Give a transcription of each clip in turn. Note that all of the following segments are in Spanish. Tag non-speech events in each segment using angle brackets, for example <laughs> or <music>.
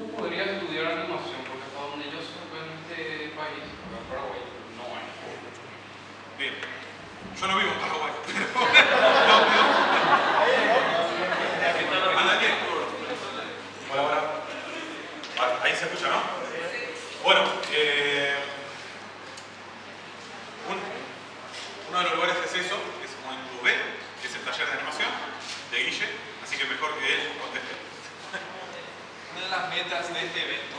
Yo podría estudiar animación, porque hasta donde yo sé en este país, en Paraguay, no hay. Bien. Yo no vivo en Paraguay, <laughs> pero... no. Anda bien. Hola, hola. Vale, ahí se escucha, ¿no? Bueno, eh, un- uno de los lugares es eso, que es como en UV, que es el taller de animación de Guille, así que mejor que él conteste. Una de las metas de este evento,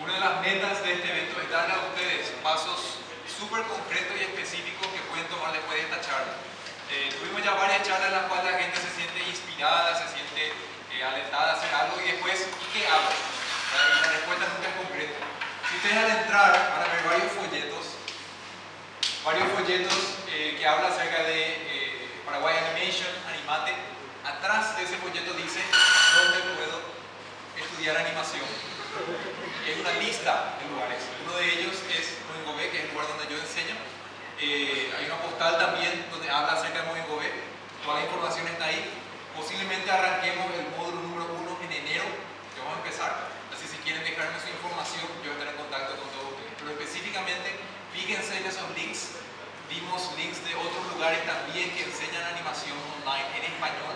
una de las metas de este evento es darle a ustedes pasos súper concretos y específicos que pueden tomar después de esta charla. Eh, tuvimos ya varias charlas en las cuales la gente se siente inspirada, se siente eh, alentada a hacer algo y después, ¿y qué hago? La respuesta nunca es concreta. Si ustedes al entrar van a ver varios folletos, varios folletos eh, que hablan acerca de eh, Paraguay Animation, Animate. Atrás de ese folleto dice dónde puedo estudiar animación. Es una lista de lugares. Uno de ellos es Moingobé, que es el lugar donde yo enseño. Eh, hay una postal también donde habla acerca de Moingobé. Toda la información está ahí. Posiblemente arranquemos el módulo número uno en enero, que vamos a empezar. Así si quieren dejarme su información, yo estaré en contacto con todos ustedes. Pero específicamente, fíjense en esos links. Vimos links de otros lugares también que enseñan animación online en español.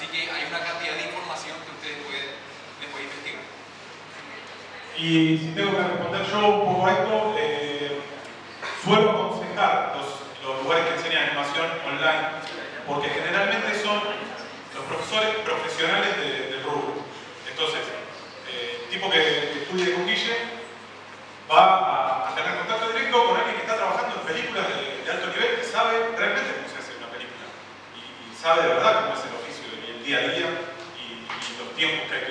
Así que hay una cantidad de información que ustedes pueden investigar. Y si tengo que responder yo un poco a esto, eh, suelo aconsejar los, lugares que enseñan animación online, porque generalmente son los profesores profesionales de- del rubro. Entonces, eh, el tipo que estudie con Guille va a, tener contacto directo con alguien que está trabajando en películas de, de alto nivel, que sabe realmente cómo se hace una película y, y sabe de verdad cómo es el oficio y el día a día y, los tiempos que hay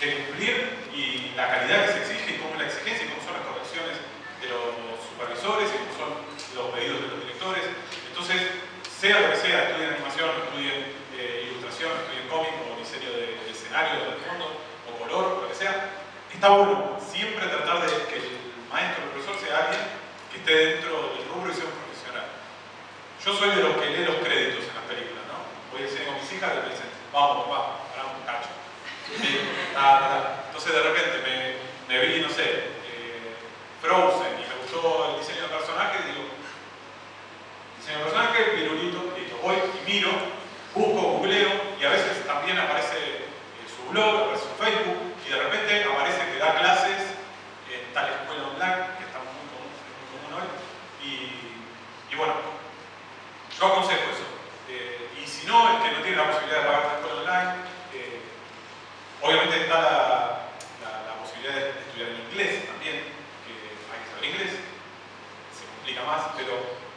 que, cumplir y la calidad que se exige y cómo es la exigencia y cómo son las correcciones de los supervisores y cómo son los pedidos de los directores. Entonces, sea lo que sea, estudien animación, estudien eh, ilustración, estudien cómic o diseño de, de escenario, de fondo, o color, o lo que sea, está bueno siempre tratar de que el maestro el profesor sea alguien que esté dentro del rubro y sea un profesional. Yo soy de los que lee los créditos en las películas, ¿no? Voy a decir con mis hijas me dicen, vamos papá, para un cacho. Entonces de repente me, vi, no sé, eh, Frozen y me gustó el diseño del personaje y digo, diseño del personaje, virulito, listo, voy y miro, busco, googleo y a veces también aparece eh, su blog, aparece su Facebook y de repente aparece que da clases en tal escuela online, que está muy común, es muy común hoy, y, y bueno, yo aconsejo eso. Eh, y si no, el que no tiene la posibilidad de pagar una escuela online, eh, obviamente está la, la- la posibilidad de estudiar en inglés también, que hay que saber inglés, se complica más, pero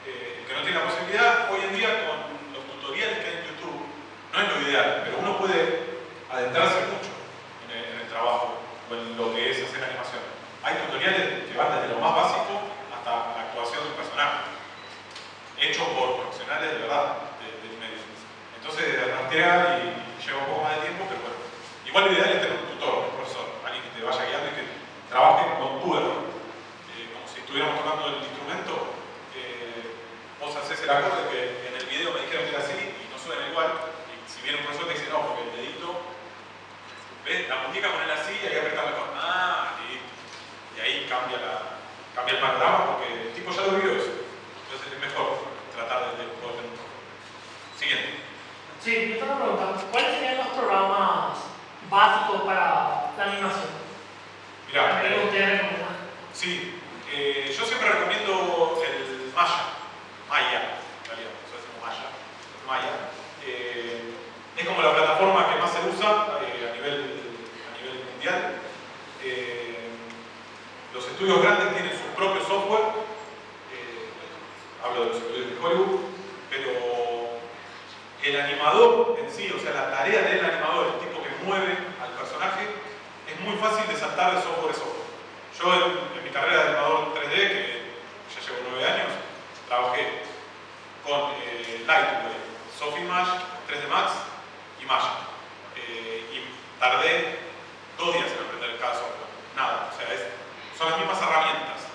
eh, el que no tiene la posibilidad, hoy en día con los tutoriales que hay en YouTube, no es lo ideal, pero uno puede adentrarse mucho en el, en el trabajo o en lo que es hacer animación. Hay tutoriales que van desde lo más básico hasta la actuación de un personaje hecho por profesionales de verdad de- del medio. Entonces rastrear y lleva un poco más de tiempo, pero bueno. Igual lo ideal es tener un tutor, un profesor, alguien que te vaya guiando y que trabaje con tu error. Eh, como si estuviéramos tocando el instrumento, eh, vos haces el acorde que en el video me dijeron que era así y no suena igual. Y si viene un profesor te dice no, porque el dedito, ¿ves? La muñeca ponerla así y hay que apretar mejor. Ah, listo. Y ahí cambia, el panorama porque el tipo ya lo vio eso. Entonces es mejor tratar de, de poder tener un. Siguiente. Sí, yo tengo una pregunta. ¿Cuáles serían los programas básicos para la animación? Mirá, ¿Qué eh, ustedes recomiendan? sí, eh, yo siempre recomiendo el Maya. Maya, en realidad, nosotros decimos Maya. Maya. Eh, es como la plataforma que más se usa eh, a, nivel, a nivel mundial. Los estudios grandes tienen su propio software. Eh, hablo de los estudios de Hollywood, pero el animador en sí, o sea, la tarea del animador, el tipo que mueve al personaje, es muy fácil de saltar de software a software. Yo en, en mi carrera de animador 3D, que ya llevo nueve años, trabajé con eh, Lightwave, Sofimage, 3D Max y Maya. Eh, y tardé dos días en aprender cada software. Nada, o sea, es- son las mismas herramientas.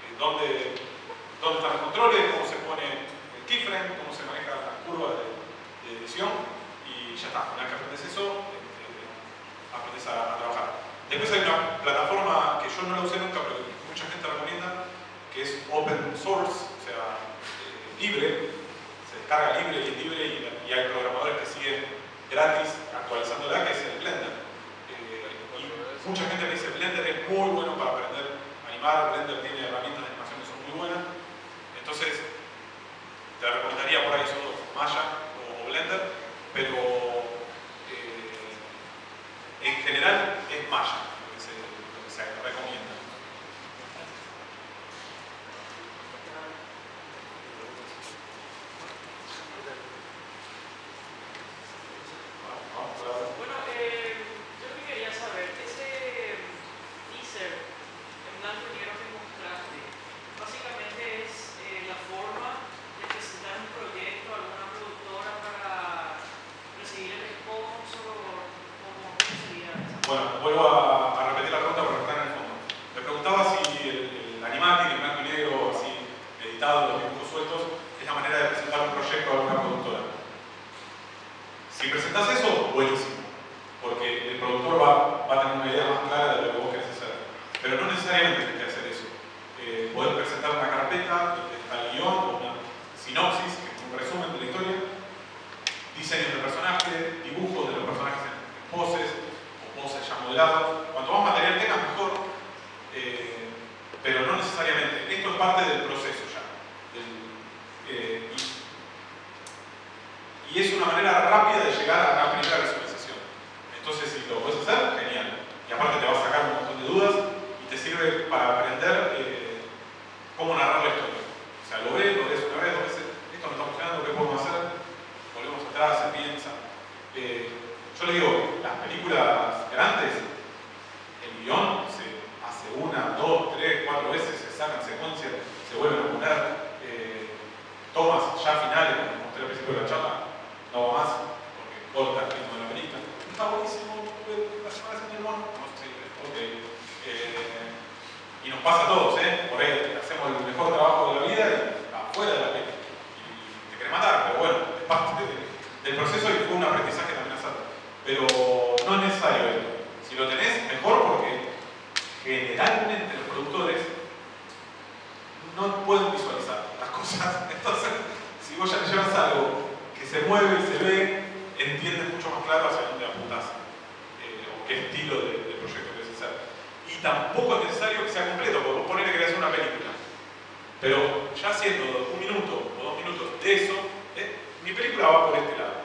Eh, ¿dónde, dónde están los controles? ¿Cómo se pone el keyframe? ¿Cómo se maneja la curva de, de edición? Y ya está. Una vez que aprendes eso, eh, aprendes a, a trabajar. Después hay una plataforma que yo no la usé nunca, pero mucha gente recomienda, que es open source, o sea, eh, libre, se descarga libre y es libre y, hay programadores que siguen gratis actualizándola, que es el Blender. Eh, y mucha gente me dice, Blender es muy bueno para aprender a animar, Blender tiene herramientas de animación que son muy buenas. Entonces, te recomendaría por ahí esos dos, Maya o Blender, pero eh, en general es Maya lo que se, lo que se recomienda. Vamos, vamos, por ahora. Bueno, eh, yo lo que quería saber, ese teaser en blanco y negro que mostraste, básicamente es eh, la forma de presentar un proyecto a alguna productora para recibir el sponsor o cómo sería esa Bueno, vuelvo a, a repetir la pregunta porque está en el fondo. Me preguntaba si el, el animatic en blanco y negro, así editado, los dibujos sueltos, es la manera de presentar un proyecto a alguna productora. Si presentas eso, buenísimo, porque el productor va, va a tener una idea más clara de lo que vos querés hacer. Pero no necesariamente tenés que hacer eso. Eh, podés presentar una carpeta donde está el guion o una sinopsis, que es un resumen de la historia, diseños de personaje, dibujos de los personajes en poses, o poses ya modelados. Cuanto más material tengas, mejor. Eh, pero no necesariamente. Esto es parte del proceso ya. Del- eh, y, y es una manera rápida de llegar a la primera visualización. Entonces, si lo puedes hacer, genial. Y aparte te va a sacar un montón de dudas y te sirve para aprender eh, cómo narrar la historia. O sea, lo ves, lo ves una vez, dos veces, esto no está funcionando, ¿qué podemos hacer? Volvemos atrás, se piensa. Eh, yo les digo, las películas grandes, el guion se hace una, dos, tres, cuatro veces, se sacan secuencias, se vuelven a poner eh, tomas ya finales, como mostré al principio de la charla, no va más, porque corta el ritmo de la película. Está buenísimo, la semana sin el mono. No sé, ok. Eh, y nos pasa a todos, ¿eh? Por ahí hacemos el mejor trabajo de la vida y afuera de la película. Y te querés matar, pero bueno, es parte de- del proceso y fue un aprendizaje también hacerlo. Pero no es necesario esto. Si lo tenés, mejor porque generalmente los productores no pueden visualizar las cosas. <laughs> Entonces, si vos ya le llevas algo que se mueve se ve, entiendes mucho más claro hacia dónde apuntás eh, o qué estilo de, de proyecto querés hacer. Y tampoco es necesario que sea completo, porque vos ponele que querés hacer una película. Pero ya haciendo un minuto o dos minutos de eso, eh, mi película va por este lado.